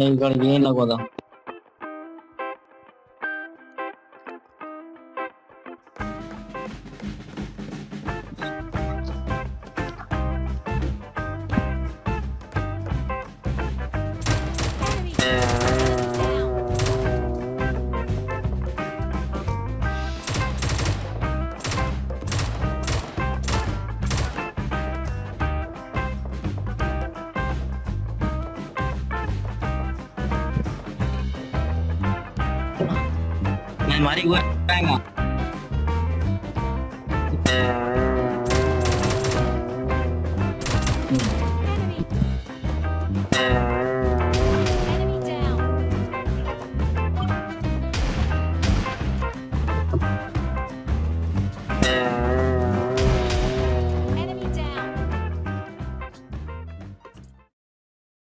and then you're 난 말이 구해가 에...